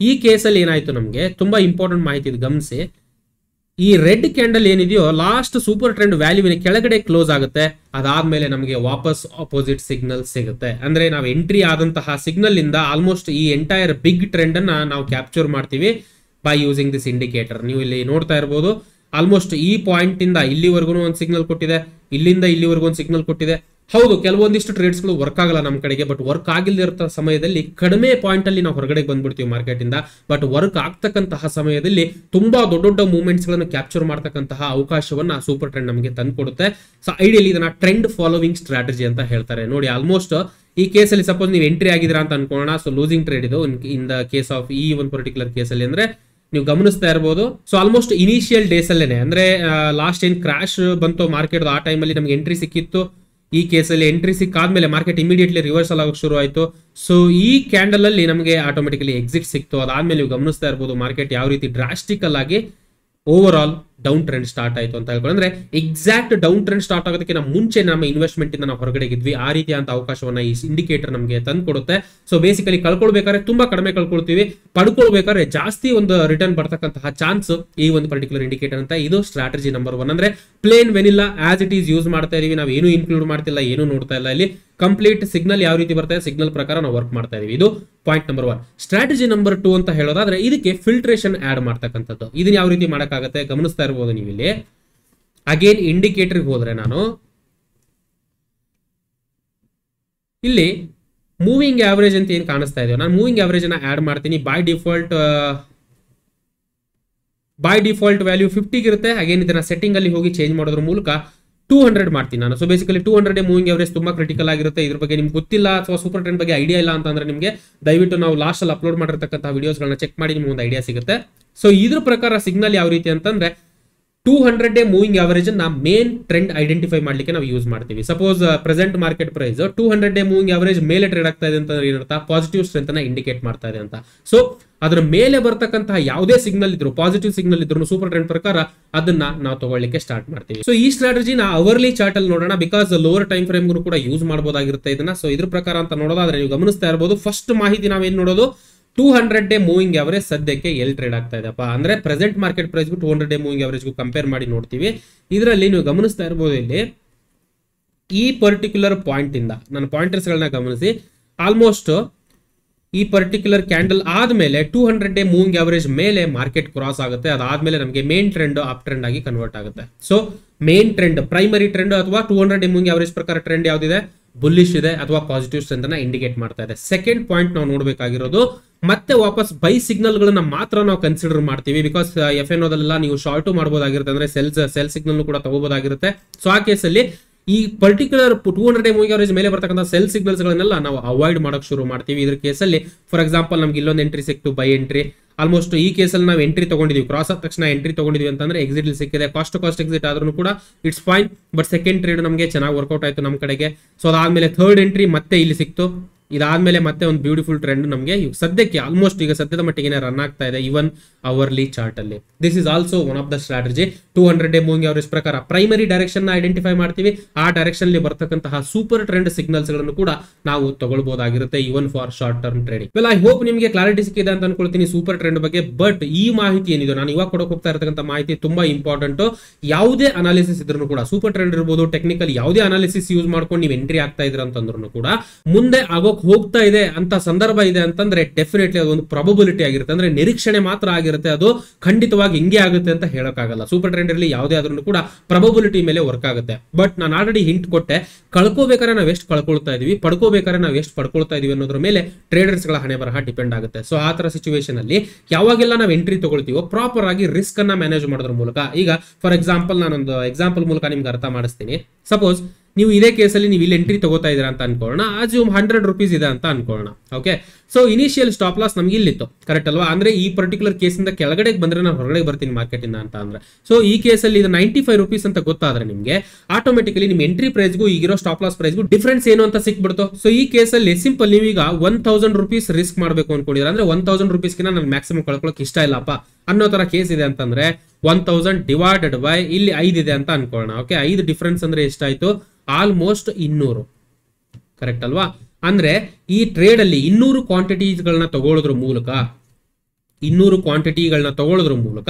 ಈ ಕೇಸಲ್ಲಿ ಏನಾಯ್ತು ನಮ್ಗೆ? ತುಂಬಾ ಇಂಪಾರ್ಟೆಂಟ್ ಮಾಹಿತಿ ಇದು, ಗಮನಿಸಿ. ಈ ರೆಡ್ ಕ್ಯಾಂಡಲ್ ಏನಿದೆಯೋ ಲಾಸ್ಟ್ ಸೂಪರ್ ಟ್ರೆಂಡ್ ವ್ಯಾಲ್ಯೂವಿನ ಕೆಳಗಡೆ ಕ್ಲೋಸ್ ಆಗುತ್ತೆ. ಅದಾದ್ಮೇಲೆ ನಮಗೆ ವಾಪಸ್ ಆಪೋಸಿಟ್ ಸಿಗ್ನಲ್ ಸಿಗುತ್ತೆ. ಅಂದ್ರೆ ನಾವು ಎಂಟ್ರಿ ಆದಂತಹ ಸಿಗ್ನಲ್ ಇಂದ ಆಲ್ಮೋಸ್ಟ್ ಈ ಎಂಟೈರ್ ಬಿಗ್ ಟ್ರೆಂಡ್ ಅನ್ನ ನಾವು ಕ್ಯಾಪ್ಚರ್ ಮಾಡ್ತೀವಿ ಬೈ ಯೂಸಿಂಗ್ ದಿಸ್ ಇಂಡಿಕೇಟರ್ ನೀವು ಇಲ್ಲಿ ನೋಡ್ತಾ ಇರಬಹುದು ಆಲ್ಮೋಸ್ಟ್ ಈ ಪಾಯಿಂಟ್ ಇಂದ ಇಲ್ಲಿವರೆಗೂ ಒಂದು ಸಿಗ್ನಲ್ ಕೊಟ್ಟಿದೆ, ಇಲ್ಲಿಂದ ಇಲ್ಲಿವರೆಗೂ ಒಂದು ಸಿಗ್ನಲ್ ಕೊಟ್ಟಿದೆ. ಹೌದು, ಕೆಲವೊಂದಿಷ್ಟು ಟ್ರೇಡ್ಸ್ಗಳು ವರ್ಕ್ ಆಗಲ್ಲ ನಮ್ಮ ಕಡೆಗೆ ಬಟ್ ವರ್ಕ್ ಆಗಿಲ್ಲದಿರೋ ಸಮಯದಲ್ಲಿ ಕಡಿಮೆ ಪಾಯಿಂಟ್ ಅಲ್ಲಿ ನಾವು ಹೊರಗಡೆ ಬಂದ್ಬಿಡ್ತೀವಿ ಮಾರ್ಕೆಟ್ ಇಂದ. ಬಟ್ ವರ್ಕ್ ಆಗ್ತಕ್ಕಂತಹ ಸಮಯದಲ್ಲಿ ತುಂಬಾ ದೊಡ್ಡ ದೊಡ್ಡ ಮೂವ್ಮೆಂಟ್ಸ್ಗಳನ್ನು ಕ್ಯಾಪ್ಚರ್ ಮಾಡ್ತಕ್ಕಂತಹ ಅವಕಾಶವನ್ನ ಸೂಪರ್ ಟ್ರೆಂಡ್ ನಮಗೆ ತಂದುಕೊಡುತ್ತೆ. ಸೊ ಐಡಿಯಲಿ ಇದನ್ನ ಟ್ರೆಂಡ್ ಫಾಲೋವಿಂಗ್ ಸ್ಟ್ರಾಟಜಿ ಅಂತ ಹೇಳ್ತಾರೆ. ನೋಡಿ ಆಲ್ಮೋಸ್ಟ್ ಈ ಕೇಸಲ್ಲಿ ಸಪೋಸ್ ನೀವು ಎಂಟ್ರಿ ಆಗಿದ್ದೀರಾ ಅಂತ ಅನ್ಕೊಳ್ಳೋಣ. ಸೊ ಲೂಸಿಂಗ್ ಟ್ರೇಡ್ ಇದು ಇನ್ ದ ಕೇಸ್ ಆಫ್ ಈ ಒಂದು ಪರ್ಟಿಕ್ಯುಲರ್ ಕೇಸಲ್ಲಿ ಅಂದ್ರೆ ನೀವು ಗಮನಿಸ್ತಾ ಇರಬಹುದು ಸೊ ಆಲ್ಮೋಸ್ಟ್ ಇನಿಷಿಯಲ್ ಡೇಸ್ ಅಲ್ಲೇನೆ, ಅಂದ್ರೆ ಲಾಸ್ಟ್ ಏನ್ ಕ್ರಾಶ್ ಬಂತು ಮಾರ್ಕೆಟ್ ಆ ಟೈಮಲ್ಲಿ ನಮ್ಗೆ ಎಂಟ್ರಿ ಸಿಕ್ಕಿತ್ತು. ಈ ಕೇಸಲ್ಲಿ ಎಂಟ್ರಿ ಸಿಕ್ಕಾದ್ಮೇಲೆ ಮಾರ್ಕೆಟ್ ಇಮಿಡಿಯೇಟ್ಲಿ ರಿವರ್ಸಲ್ ಆಗೋಕೆ ಶುರು ಆಯಿತು. ಸೊ ಈ ಕ್ಯಾಂಡಲ್ ಅಲ್ಲಿ ನಮಗೆ ಆಟೋಮೆಟಿಕಲಿ ಎಕ್ಸಿಟ್ ಸಿಕ್ತು. ಅದಾದ್ಮೇಲೆ ನೀವು ಗಮನಿಸ್ತಾ ಇರ್ಬೋದು ಮಾರ್ಕೆಟ್ ಯಾವ ರೀತಿ ಡ್ರಾಸ್ಟಿಕಲ್ ಆಗಿ over all down trend start ಆಯ್ತು ಅಂತ ಹೇಳ್ಕೊಂಡು ಅಂದ್ರೆ ಎಕ್ಸಾಕ್ಟ್ ಡೌನ್ ಟ್ರೆಂಡ್ ಸ್ಟಾರ್ಟ್ ಆಗೋದಕ್ಕೆ ನಮ್ಮ ಮುಂಚೆ ನಮ್ಮ ಇನ್ವೆಸ್ಟ್ಮೆಂಟ್ ಇಂದ ನಾವು ಹೊರಗಡೆ ಇದ್ವಿ. ಆ ರೀತಿಯಂತ ಅವಕಾಶವನ್ನ ಈ ಇಂಡಿಕೇಟರ್ ನಮಗೆ ತಂದು ಕೊಡುತ್ತೆ ಸೊ ಬೇಸಿಕಲಿ ಕಳ್ಕೊಳ್ಬೇಕಾದ್ರೆ ತುಂಬಾ ಕಡಿಮೆ ಕಳ್ಕೊಳ್ತೀವಿ. ಪಡ್ಕೊಳ್ಬೇಕಾದ್ರೆ ಜಾಸ್ತಿ ಒಂದು ರಿಟರ್ನ್ ಬರ್ತಕ್ಕಂತಹ ಚಾನ್ಸ್ ಈ ಒಂದು ಪರ್ಟಿಕ್ಯುಲರ್ ಇಂಡಿಕೇಟರ್ ಅಂತ ಇದು ಸ್ಟ್ರಾಟಜಿ ನಂಬರ್ ಒನ್ ಅಂದ್ರೆ plain vanilla as it is use ಮಾಡ್ತಾ ಇದೀವಿ. ನಾವು ಏನು ಇನ್ಕ್ಲೂಡ್ ಮಾಡ್ತಿಲ್ಲ, ಏನು ನೋಡ್ತಾ ಇಲ್ಲ. ಇಲ್ಲಿ ಕಂಪ್ಲೀಟ್ ಸಿಗ್ನಲ್ ಯಾವ ರೀತಿ ಬರ್ತಾ ಇದೆ ಸಿಗ್ನಲ್ ಪ್ರಕಾರ ನಾವು ವರ್ಕ್ ಮಾಡ್ತಾ ಇದೀವಿ. ಇದು point number one strategy number two ಅಂತ ಹೇಳೋದಾದ್ರೆ ಇದಕ್ಕೆ ಫಿಲ್ಟ್ರೇಷನ್ ಆಡ್ ಮಾಡ್ತಕ್ಕಂಥದ್ದು. ಇದನ್ನ ಯಾವ ರೀತಿ ಮಾಡಕ್ಕಾಗತ್ತೆ? ಗಮನಿಸ್ತಾ ಇರ್ಬೋದು ನೀವು ಇಲ್ಲಿ ಅಗೇನ್ ಇಂಡಿಕೇಟರ್ಗೆ ಹೋದ್ರೆ ನಾನು ಇಲ್ಲಿ ಮೂವಿಂಗ್ ಆವರೇಜ್ ಅಂತ ಏನು ಕಾಣಿಸ್ತಾ ಇದೆಯೋ, ನಾನು ಮೂವಿಂಗ್ ಆವರೇಜ್ ಅನ್ನ ಆಡ್ ಮಾಡ್ತೀನಿ. By default by default value ಫಿಫ್ಟಿಗೆ ಇರುತ್ತೆ. ಅಗೇನ್ ಇದನ್ನ ಸೆಟ್ಟಿಂಗ್ ಅಲ್ಲಿ ಹೋಗಿ ಚೇಂಜ್ ಮಾಡೋದ್ರ ಮೂಲಕ ಟೂ ಹಂಡ್ರೆಡ್ ಮಾಡ್ತೀನಿ ನಾನು. So basically two hundred moving average ತುಂಬಾ ಕ್ರಿಟಿಕಲ್ ಆಗಿರುತ್ತೆ. ಇದ್ರ ಬಗ್ಗೆ ನಿಮ್ಗೆ ಗೊತ್ತಿಲ್ಲ ಅಥವಾ ಸೂಪರ್ ಟ್ರೆಂಡ್ ಬಗ್ಗೆ ಐಡಿಯಾ ಇಲ್ಲ ಅಂತಂದ್ರೆ ನಿಮಗೆ ದಯವಿಟ್ಟು ನಾವು ಲಾಸ್ಟಲ್ಲಿ ಅಪ್ಲೋಡ್ ಮಾಡಿರ್ತಕ್ಕಂಥ ವಿಡಿಯೋಸ್ಗಳನ್ನ ಚೆಕ್ ಮಾಡಿ ನಿಮ್ಗೆ ಒಂದು ಐಡಿಯಾ ಸಿಗುತ್ತೆ. ಸೊ ಇದ್ರ ಪ್ರಕಾರ ಸಿಗ್ನಲ್ ಯಾವ ರೀತಿ ಅಂತಂದ್ರೆ two hundred day moving average ನಾವು ಮೇನ್ ಟ್ರೆಂಡ್ ಐಡೆಂಟಿಫೈ ಮಾಡ್ಲಿಕ್ಕೆ ನಾವು ಯೂಸ್ ಮಾಡ್ತೀವಿ. Suppose present market price two hundred day moving average ಮೇಲೆ ಟ್ರೇಡ್ ಆಗ್ತಾ ಇದೆ ಅಂತ ಪಾಸಿಟಿವ್ ಸ್ಟ್ರೆಂತ್ ಇಂಡಿಕೇಟ್ ಮಾಡ್ತಾ ಇದೆ ಅಂತ. ಸೊ ಅದರ ಮೇಲೆ ಬರ್ತಕ್ಕಂತಹ ಯಾವುದೇ ಸಿಗ್ನಲ್ ಇದ್ರು ಪಾಸಿಟಿವ್ ಸಿಗ್ನಲ್ ಇದ್ರು ಸೂಪರ್ ಟ್ರೆಂಡ್ ಪ್ರಕಾರ ಅದನ್ನ ನಾವು ತಗೊಳ್ಳಿಕ್ಕೆ ಸ್ಟಾರ್ಟ್ ಮಾಡ್ತೀವಿ. ಸೊ ಈ ಸ್ಟ್ರಾಟಜಿನ ಅವರ್ಲಿ ಚಾರ್ಟ್ ಅಲ್ಲಿ ನೋಡೋಣ. ಬಿಕಾಸ್ ಲೋವರ್ ಟೈಮ್ ಫ್ರೇಮ್ ಕೂಡ ಯೂಸ್ ಮಾಡಬಹುದಾಗಿರುತ್ತೆ ಇದನ್ನ. ಸೊ ಇದ್ರ ಪ್ರಕಾರ ಅಂತ ನೋಡೋದಾದ್ರೆ ನೀವು ಗಮನಿಸ್ತಾ ಇರಬಹುದು ಫಸ್ಟ್ ಮಾಹಿತಿ ನಾವೇನ್ ನೋಡೋದು? Two hundred day moving average ಸದ್ಯಕ್ಕೆ ಎಲ್ಲಿ ಟ್ರೇಡ್ ಆಗ್ತಾ ಇದೆಪ್ಪ ಅಂದ್ರೆ ಪ್ರೆಸೆಂಟ್ ಮಾರ್ಕೆಟ್ ಪ್ರೈಸ್ಗೂ ಟೂ ಹಂಡ್ರೆಡ್ ಡೇ ಮೂವಿಂಗ್ ಅವರೇಜ್ಗೂ ಕಂಪೇರ್ ಮಾಡಿ ನೋಡ್ತೀವಿ. ಇದರಲ್ಲಿ ನೀವು ಗಮನಿಸ್ತಾ ಇರ್ಬೋದು ಇಲ್ಲಿ, ಈ ಪರ್ಟಿಕ್ಯುಲರ್ ಪಾಯಿಂಟ್ ಇಂದ, ನನ್ನ ಪಾಯಿಂಟರ್ಸ್ ಗಳನ್ನ ಗಮನಿಸಿ. ಆಲ್ಮೋಸ್ಟ್ ಈ ಪರ್ಟಿಕ್ಯುಲರ್ ಕ್ಯಾಂಡಲ್ ಆದಮೇಲೆ two hundred day moving average ಮೇಲೆ ಮಾರ್ಕೆಟ್ ಕ್ರಾಸ್ ಆಗುತ್ತೆ. ಅದಾದಮೇಲೆ ನಮಗೆ ಮೇನ್ ಟ್ರೆಂಡ್ ಅಪ್ ಟ್ರೆಂಡ್ ಆಗಿ ಕನ್ವರ್ಟ್ ಆಗುತ್ತೆ. So main trend primary trend ಅಥವಾ two hundred day moving average ಪ್ರಕಾರ ಟ್ರೆಂಡ್ ಯಾವ್ದಿದೆ? ಬುಲ್ಲಿಶ್ ಇದೆ ಅಥವಾ ಪಾಸಿಟಿವ್ಸ್ ಅಂತ ಇಂಡಿಕೇಟ್ ಮಾಡ್ತಾ ಇದೆ. ಸೆಕೆಂಡ್ ಪಾಯಿಂಟ್ ನಾವು ನೋಡಬೇಕಾಗಿರೋದು, ಮತ್ತೆ ವಾಪಸ್ ಬೈ ಸಿಗ್ನಲ್ ಗಳನ್ನ ಮಾತ್ರ ನಾವು ಕನ್ಸಿಡರ್ ಮಾಡ್ತೀವಿ ಬಿಕಾಸ್ ಎಫ್ ಎನ್ ಓದಲ್ಲೆಲ್ಲ ನೀವು ಶಾರ್ಟು ಮಾಡಬಹುದಾಗಿರುತ್ತೆ ಅಂದ್ರೆ ಸೆಲ್ಸ್ ಸೆಲ್ ಸಿಗ್ನಲ್ ಕೂಡ ತಗೋಬಹುದಾಗಿರುತ್ತೆ ಸೊ ಆ ಕೇಸಲ್ಲಿ ಈ particular two hundred moving average ಮೇಲೆ ಬರ್ತಕ್ಕಂಥ ಸೆಲ್ ಸಿಗ್ನಲ್ಸ್ ಗಳನ್ನೆಲ್ಲ ನಾವು ಅವಾಯ್ಡ್ ಮಾಡೋಕೆ ಶುರು ಮಾಡ್ತೀವಿ. ಇದ್ರ ಕೇಸಲ್ಲಿ ಫಾರ್ ಎಕ್ಸಾಂಪಲ್ ನಮ್ಗೆ ಇಲ್ಲೊಂದು ಎಂಟ್ರಿ ಸಿಕ್ತು ಬೈ ಎಂಟ್ರಿ ಆಲ್ಮೋಸ್ಟ್ ಈ ಕೇಸಲ್ಲಿ ನಾವು ಎಂಟ್ರಿ ತಗೊಂಡಿದ್ವಿ. ಕ್ರಾಸ್ ಆದ ತಕ್ಷಣ ಎಂಟ್ರಿ ತಗೊಂಡಿದ್ವಿ ಅಂತಂದ್ರೆ ಎಕ್ಸಿಟ್ ಸಿಕ್ಕಿದೆ. ಕಾಸ್ಟ್ ಕಾಸ್ಟ್ ಎಕ್ಸಿಟ್ ಆದ್ರೂ ಕೂಡ it's fine but second trade ನಮಗೆ ಚೆನ್ನಾಗಿ ವರ್ಕೌಟ್ ಆಯಿತು ನಮ್ಮ ಕಡೆಗೆ. ಸೊ ಅದಾದ್ಮೇಲೆ ಥರ್ಡ್ ಎಂಟ್ರಿ ಮತ್ತೆ ಇಲ್ಲಿ ಸಿಕ್ತು. ಇದಾದ್ಮೇಲೆ ಮತ್ತೆ ಒಂದು ಬ್ಯೂಟಿಫುಲ್ ಟ್ರೆಂಡ್ ನಮಗೆ ಸದ್ಯಕ್ಕೆ ಆಲ್ಮೋಸ್ಟ್ ಈಗ ಸದ್ಯದ ಮಟ್ಟಿಗೆ ರನ್ ಆಗ್ತಾ ಇದೆ ಇವನ್ ಅವರ್ಲಿ ಚಾರ್ಟ್ ಅಲ್ಲಿ. This is also one of the strategy two hundred day moving average ಪ್ರಕಾರ ಪ್ರೈಮರಿ ಡೈರೆಕ್ಷನ್ನ ಐಡೆಂಟಿಫೈ ಮಾಡ್ತೀವಿ. ಆ ಡೈರೆಕ್ಷನ್ ಅಲ್ಲಿ ಬರ್ತಕ್ಕಂತಹ ಸೂಪರ್ ಟ್ರೆಂಡ್ ಸಿಗ್ನಲ್ಸ್ಗಳನ್ನು ಕೂಡ ನಾವು ತಗೊಳ್ಬಹುದಾಗಿರುತ್ತೆ even for short term trading well I hope ನಿಮಗೆ ಕ್ಲಾರಿಟಿ ಸಿಕ್ಕಿದೆ ಅಂತ ಅನ್ಕೊಳ್ತೀನಿ ಸೂಪರ್ ಟ್ರೆಂಡ್ ಬಗ್ಗೆ ಬಟ್ ಈ ಮಾಹಿತಿ ಏನಿದೆ, ನಾನು ಇವಾಗ ಕೊಡಕ್ಕೆ ಹೋಗ್ತಾ ಇರತಕ್ಕಂಥ ಮಾಹಿತಿ ತುಂಬಾ ಇಂಪಾರ್ಟೆಂಟ್ ಯಾವುದೇ ಅನಾಲಿಸಿಸ್ ಇದ್ರೂ ಕೂಡ ಸೂಪರ್ ಟ್ರೆಂಡ್ ಇರ್ಬೋದು ಟೆಕ್ನಿಕಲ್ ಯಾವುದೇ ಅನಾಲಿಸಿಸ್ ಯೂಸ್ ಮಾಡ್ಕೊಂಡು ನೀವು ಎಂಟ್ರಿ ಆಗ್ತಾ ಇದ್ರ ಅಂತಂದ್ರೂ ಕೂಡ, ಮುಂದೆ ಆಗೋಕ್ ಹೋಗ್ತಾ ಇದೆ ಅಂತ ಸಂದರ್ಭ ಇದೆ ಅಂತಂದ್ರೆ ಡೆಫಿನೆಟ್ಲಿ ಅದು ಒಂದು ಪ್ರಾಬಬಿಲಿಟಿ ಆಗಿರುತ್ತೆ. ಅಂದ್ರೆ ನಿರೀಕ್ಷಣೆ ಮಾತ್ರ ಆಗಿರುತ್ತೆ. ಅದು ಖಂಡಿತವಾಗಿ ಹಿಂಗೆ ಆಗುತ್ತೆ ಅಂತ ಹೇಳಕ್ಕಾಗಲ್ಲ. ಸೂಪರ್ ಟ್ರೆಂಡ್ ಅಲ್ಲಿ ಯಾವುದೇ ಆದ್ರೂ ಕೂಡ ಪ್ರಾಬಬಿಲಿಟಿ ಮೇಲೆ ವರ್ಕ್ ಆಗುತ್ತೆ. ಬಟ್ ನಾನು ಆಲ್ರೆಡಿ ಹಿಂಟ್ ಕೊಟ್ಟೆ, ಕಳ್ಕೋಬೇಕಾದ್ರೆ ನಾವು ಎಷ್ಟು ಕಳ್ಕೊಳ್ತಾ ಇದೀವಿ? ಪಡ್ಕೋಬೇಕಾದ್ರೆ ನಾವು ಎಷ್ಟು ಪಡ್ಕೊಳ್ತಾ ಇದೀವಿ ಅನ್ನೋದ್ರ ಮೇಲೆ ಟ್ರೇಡರ್ಸ್ಗಳ ಹಣೆ ಬರಹ ಡಿಪೆಂಡ್ ಆಗುತ್ತೆ. ಸೊ ಆ ತರ ಸಿಚುವೇಶನ್ ಅಲ್ಲಿ ಯಾವಾಗೆಲ್ಲ ನಾವು ಎಂಟ್ರಿ ತಗೊಳ್ತೀವೋ ಪ್ರಾಪರ್ ಆಗಿ ರಿಸ್ಕ್ ಅನ್ನ ಮ್ಯಾನೇಜ್ ಮಾಡೋದ್ರ ಮೂಲಕ, ಈಗ ಫಾರ್ ಎಕ್ಸಾಂಪಲ್ ನಾನೊಂದು ಎಕ್ಸಾಂಪಲ್ ಮೂಲಕ ನಿಮ್ಗೆ ಅರ್ಥ ಮಾಡಿಸ್ತೀನಿ. ಸಪೋಸ್ ನೀವು ಇದೇ ಕೇಸಲ್ಲಿ ನೀವು ಇಲ್ಲಿ ಎಂಟ್ರಿ ತಗೋತಾ ಇದ್ದೀರಾ ಅಂತ ಅನ್ಕೊಳ್ಳೋಣ. ಆಜು ಹಂಡ್ರೆಡ್ ರುಪೀಸ್ ಇದೆ ಅಂತ ಅನ್ಕೊಳ್ಳೋಣ. Okay so initial stop loss ನಮ್ಗೆ ಇಲ್ಲಿತ್ತು. ಕರೆಕ್ಟ್ ಅಲ್ವಾ? ಅಂದ್ರೆ ಈ ಪರ್ಟಿಕ್ಯುಲರ್ ಕೇಸಿಂದ ಕೆಳಗಡೆ ಬಂದ್ರೆ ನಾನು ಹೊರಗಡೆ ಬರ್ತೀನಿ ಮಾರ್ಕೆಟ್ ಇಂದ ಅಂತ ಅಂದ್ರೆ. ಸೊ ಈ ಕೇಸಲ್ಲಿ ಇದು ನೈಂಟಿ ಫೈವ್ ರುಪೀಸ್ ಅಂತ ಗೊತ್ತಾದ್ರೆ ನಿಮಗೆ ಆಟೋಮೆಟಿಕಲಿ ನಿಮ್ಮ ಎಂಟ್ರಿ ಪ್ರೈಸ್ಗೂ ಈಗಿರೋ ಸ್ಟಾಪ್ ಲಾಸ್ ಪ್ರೈಸ್ಗೂ ಡಿಫ್ರೆನ್ಸ್ ಏನು ಅಂತ ಸಿಕ್ಬಿಡ್ತು. ಸೊ ಈ ಕೇಸಲ್ಲಿ ಸಿಂಪಲ್ ನೀವೀಗ ಒನ್ ತೌಸಂಡ್ ರುಪೀಸ್ ರಿಸ್ಕ್ ಮಾಡಬೇಕು ಅನ್ಕೊಂಡಿದ್ರೆ ಅಂದ್ರೆ ಒನ್ ತೌಸಂಡ್ ರುಪೀಸ್ಗಿನ ನಾನು ಮ್ಯಾಕ್ಸಿಮಮ್ ಕಳ್ಕೊಳಕ್ ಇಷ್ಟ ಇಲ್ಲಪ್ಪ ಅನ್ನೋ ತರ ಕೇಸ್ ಇದೆ ಅಂತಂದ್ರೆ ಒನ್ ತೌಸಂಡ್ ಡಿವೈಡೆಡ್ ಬೈ ಇಲ್ಲಿ ಐದು ಇದೆ ಅಂತ ಅನ್ಕೊಳ್ಳೋಣ. ಓಕೆ ಐದು ಡಿಫ್ರೆನ್ಸ್ ಅಂದ್ರೆ ಎಷ್ಟಾಯ್ತು? ಆಲ್ಮೋಸ್ಟ್ ಇನ್ನೂರು. ಕರೆಕ್ಟ್ ಅಲ್ವಾ? ಅಂದ್ರೆ ಈ ಟ್ರೇಡ್ ಅಲ್ಲಿ ಇನ್ನೂರು ಕ್ವಾಂಟಿಟೀಸ್ ಗಳನ್ನ ತಗೊಳ್ಳೋದ್ರ ಮೂಲಕ ಇನ್ನೂರು ಕ್ವಾಂಟಿಟಿಗಳನ್ನ ತಗೊಳ್ಳೋದ್ರ ಮೂಲಕ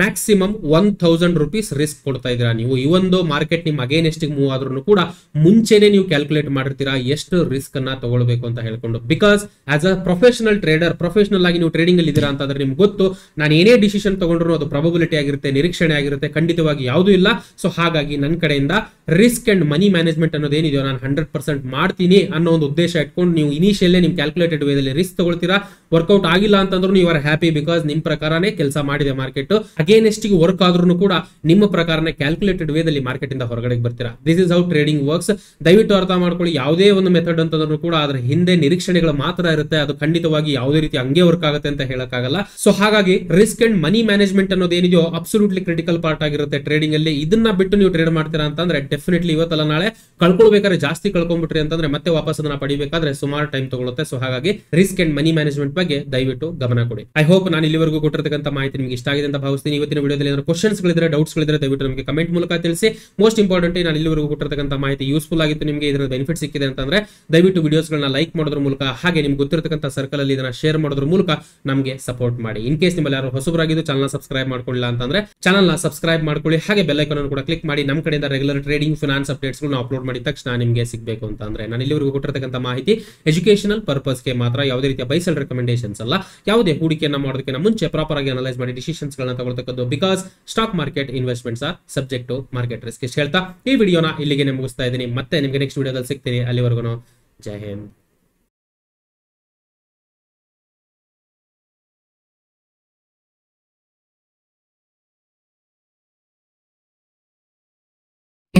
maximum one thousand rupees risk ಕೊಡ್ತಾ ಇದ್ದೀರಾ ನೀವು. ಈ ಒಂದು ಮಾರ್ಕೆಟ್ ನಿಮ್ ಎಷ್ಟಿಗೆ ಮೂವ್ ಆದ್ರೂ ಕೂಡ ಮುಂಚೆನೆ ನೀವು ಕ್ಯಾಲ್ಕುಲೇಟ್ ಮಾಡಿರ್ತೀರಾ ಎಷ್ಟು ರಿಸ್ಕ್ ಅನ್ನ ತಗೊಳ್ಬೇಕು ಅಂತ ಹೇಳ್ಕೊಂಡು. Because as a professional trader professional ಆಗಿ ನೀವು ಟ್ರೇಡಿಂಗ್ ಅಲ್ಲಿ ಇದ್ದೀರಾ ಅಂತಂದ್ರೆ ನಿಮ್ಗೆ ಗೊತ್ತು, ನಾನು ಏನೇ ಡಿಸಿಷನ್ ತಗೊಂಡ್ರು ಅದು ಪ್ರಾಬಬಿಲಿಟಿ ಆಗಿರುತ್ತೆ, ನಿರೀಕ್ಷಣೆ ಆಗಿರುತ್ತೆ, ಖಂಡಿತವಾಗಿ ಯಾವುದೂ ಇಲ್ಲ. ಸೊ ಹಾಗಾಗಿ ನನ್ನ ಕಡೆಯಿಂದ ರಿಸ್ಕ್ ಅಂಡ್ ಮನಿ ಮ್ಯಾನೇಜ್ಮೆಂಟ್ ಅನ್ನೋದೇನಿದೆಯೋ ನಾನು ಹಂಡ್ರೆಡ್ ಪರ್ಸೆಂಟ್ ಮಾಡ್ತೀನಿ ಅನ್ನೋ ಒಂದು ಉದ್ದೇಶ ಇಟ್ಕೊಂಡು ನೀವು ಇನಿಷಿಯಲ್ಲೇ ನಿಮ್ ಕ್ಯಾಲ್ಕುಲೇಟೆಡ್ ವೇದಲ್ಲಿ ರಿಸ್ಕ್ ತಗೊಳ್ತೀರಾ. ವರ್ಕೌಟ್ ಆಗಿಲ್ಲ ಅಂತಂದ್ರೂ ನೀವು ಆರ್ ಹ್ಯಾಪಿ ಬಿಕಾಸ್ ನಿಮ್ ಪ್ರಕಾರನೇ ಕೆಲಸ ಮಾಡಿದೆ ಮಾರ್ಕೆಟ್ ಅಗೇನೆಸ್ಟ್ ವರ್ಕ್ ಆದ್ರೂ ಕೂಡ ನಿಮ್ಮ ಪ್ರಕಾರನೇ ಕ್ಯಾಲ್ಕುಲೇಟೆಡ್ ವೇದಲ್ಲಿ ಮಾರ್ಕೆಟ್ ಇಂದ ಹೊರಗಡೆ ಬರ್ತೀರಾ. This is how trading works ದಯವಿಟ್ಟು ಅರ್ಥ ಮಾಡ್ಕೊಳ್ಳಿ, ಯಾವುದೇ ಒಂದು ಮೆಥಡ್ ಅಂತಂದ್ರೂ ಕೂಡ ಅದ್ರ ಹಿಂದೆ ನಿರೀಕ್ಷಣೆಗಳು ಮಾತ್ರ ಇರುತ್ತೆ. ಅದು ಖಂಡಿತವಾಗಿ ಯಾವುದೇ ರೀತಿ ಹಂಗೆ ವರ್ಕ್ ಆಗುತ್ತೆ ಅಂತ ಹೇಳಕ್ಕಾಗಲ್ಲ. ಸೊ ಹಾಗಾಗಿ ರಿಸ್ಕ್ ಅಂಡ್ ಮನಿ ಮ್ಯಾನೇಜ್ಮೆಂಟ್ ಅನ್ನೋದೇನಿದೆಯೋ ಅಬ್ಸಲ್ಯೂಟ್ಲಿ ಕ್ರಿಟಿಕಲ್ ಪಾರ್ಟ್ ಆಗಿರುತ್ತೆ ಟ್ರೇಡಿಂಗ್ ಅಲ್ಲಿ. ಇದನ್ನ ಬಿಟ್ಟು ನೀವು ಟ್ರೇಡ್ ಮಾಡ್ತೀರಾ ಅಂತಂದ್ರೆ ಡೆಫಿನೆಟ್ಲಿ ಇವತ್ತಲ್ಲ ನಾಳೆ ಕಳ್ಕೊಳ್ಬೇಕಾದ್ರೆ ಜಾಸ್ತಿ ಕಳ್ಕೊಂಡ್ಬಿಟ್ರಿ ಅಂತಂದ್ರೆ ಮತ್ತೆ ವಾಪಸ್ ಅದನ್ನ ಪಡಿಬೇಕಾದ್ರೆ ಸುಮಾರು ಟೈಮ್ ತಗೊಳುತ್ತೆ. ಸೊ ಹಾಗಾಗಿ ರಿಸ್ಕ್ ಅಂಡ್ ಮನಿ ಮ್ಯಾನೇಜ್ಮೆಂಟ್ ಬಗ್ಗೆ ದಯವಿಟ್ಟು ಗಮನ ಕೊಡಿ. ಐ ಹೋಪ್ ನಾನು ಇಲ್ಲಿವರೆಗೂ ಕೊಟ್ಟಿರ್ತಕ್ಕಂಥ ಮಾಹಿತಿ ನಿಮಗೆ ಇಷ್ಟ ಆಗಿದೆ ಅಂತ ಭಾವಿಸ್ತೀನಿ. ಇವತ್ತಿನ ವಿಡಿಯೋದಲ್ಲಿ ಏನಾದ್ರು ಕ್ವಶನ್ಸ್ ಡೌಟ್ಸ್ಗಳಿದ್ರೆ ಡೌಟ್ಸ್ ಗಳಿದ್ರೆ ದಯವಿಟ್ಟು ನಮಗೆ ಕಮೆಂಟ್ ಮೂಲಕ ತಿಳಿಸಿ. ಮೋಸ್ಟ್ ಇಂಪಾರ್ಟೆಂಟ್ ನಾನು ಇಲ್ಲಿವರೆಗೂ ಕೊಟ್ಟಿರ್ತಕ್ಕಂಥ ಮಾಹಿತಿ ಯೂಸ್ಫುಲ್ ಆಗಿತ್ತು ನಿಮಗೆ ಇದರ ಬೆನಿಫಿಟ್ ಸಿಕ್ಕಿದೆ ಅಂತಂದ್ರೆ ದಯವಿಟ್ಟು ವಿಡಿಯೋಸ್ಗಳನ್ನ ಲೈಕ್ ಮಾಡೋದ್ರ ಮೂಲಕ, ಹಾಗೆ ನಿಮ್ಗೆ ಗೊತ್ತಿರತಕ್ಕಂಥ ಸರ್ಕಲ್ ಅಲ್ಲಿ ಇದನ್ನ ಶೇರ್ ಮಾಡೋದ್ರ ಮೂಲಕ ನಮಗೆ ಸಪೋರ್ಟ್ ಮಾಡಿ. ಇನ್ ಕೇಸ್ ನಿಮ್ಮಲ್ಲಿ ಯಾರು ಹೊಸಬರಾಗಿದ್ದು ಚಾನಲ್ ಸಬ್ಸ್ಕ್ರೈಬ್ ಮಾಡ್ಕೊಳ್ಳಿಲ್ಲ ಅಂತಂದ್ರೆ ಚಾನಲ್ನ ಸಬ್ಸ್ಕ್ರೈಬ್ ಮಾಡ್ಕೊಳ್ಳಿ. ಹಾಗೆ ಬೆಲ್ ಐಕಾನ್ ಕೂಡ ಕ್ಲಿಕ್ ಮಾಡಿ. ನಮ್ಮ ಕಡೆಯಿಂದ ರೆಗ್ಯುಲರ್ ಟ್ರೇಡಿಂಗ್ ಫಿನಾನ್ಸ್ ಅಪ್ಡೇಟ್ಸ್ ಗಳನ್ನ ಅಪ್ಲೋಡ್ ಮಾಡಿದ ತಕ್ಷಣ ನಿಮಗೆ ಸಿಗಬೇಕು ಅಂತ ಅಂದ್ರೆ ನಾನು ಇಲ್ಲಿವರೆಗೂ ಕೊಟ್ಟಿರ್ತಕ್ಕಂಥ ಮಾಹಿತಿ ಎಜುಕೇಶನಲ್ ಪರ್ಪಸ್ಗೆ ಮಾತ್ರ ಯಾವುದೇ ರೀತಿಯ ಬೈಸಲ್ ರೆಕಮೆಂಡೇಶನ್ಸ್ ಅಲ್ಲ. ಯಾವುದೇ ಹೂಡಿಕೆಯನ್ನ ಮಾಡೋದಕ್ಕಿಂತ ಮುಂಚೆ ಪ್ರಾಪರ್ ಆಗಿ ಅನಲೈಸ್ ಮಾಡಿ ಡಿಸಿಷನ್ಸ್ ಗಳನ್ನ ತಗೊಳ್ತಕ್ಕದ್ದು because stock market investments are subject to market risk ಹೇಳ್ತಾ ಈ ವಿಡಿಯೋನ ಇಲ್ಲಿಗೆ ಮುಗಿಸ್ತಾ ಇದ್ದೀನಿ. ಮತ್ತೆ ನಿಮಗೆ ನೆಕ್ಸ್ಟ್ ವಿಡಿಯೋದಲ್ಲಿ ಸಿಗ್ತೀನಿ. ಅಲ್ಲಿವರೆಗೂ ಜೈ ಹಿಂದ್.